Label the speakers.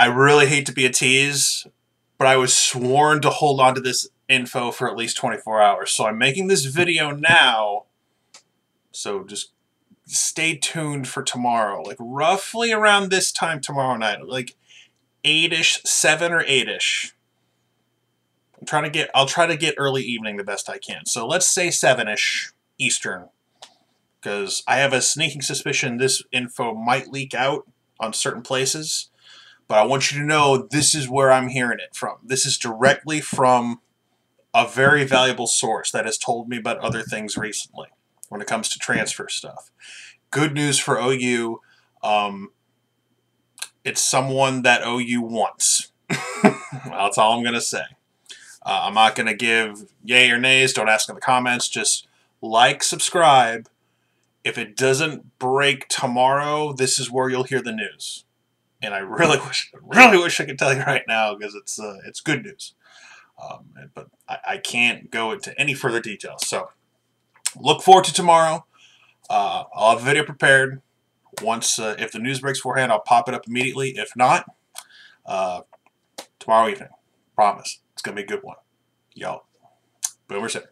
Speaker 1: I really hate to be a tease, but I was sworn to hold on to this info for at least 24 hours. So I'm making this video now. So just stay tuned for tomorrow. Like roughly around this time tomorrow night. Like 8ish, 7 or 8ish. I'm trying to get I'll try to get early evening the best I can. So let's say 7ish Eastern. Because I have a sneaking suspicion this info might leak out on certain places. But I want you to know this is where I'm hearing it from. This is directly from a very valuable source that has told me about other things recently when it comes to transfer stuff. Good news for OU. Um, it's someone that OU wants. That's all I'm going to say. Uh, I'm not going to give yay or nays. Don't ask in the comments. Just like, subscribe. If it doesn't break tomorrow, this is where you'll hear the news. And I really wish, really wish I could tell you right now because it's uh, it's good news. Um, but I, I, can't go into any further details. So look forward to tomorrow. Uh, I'll have a video prepared. Once, uh, if the news breaks beforehand, I'll pop it up immediately. If not, uh, tomorrow evening. Promise. It's going to be a good one. Yo. Boomer Sooner.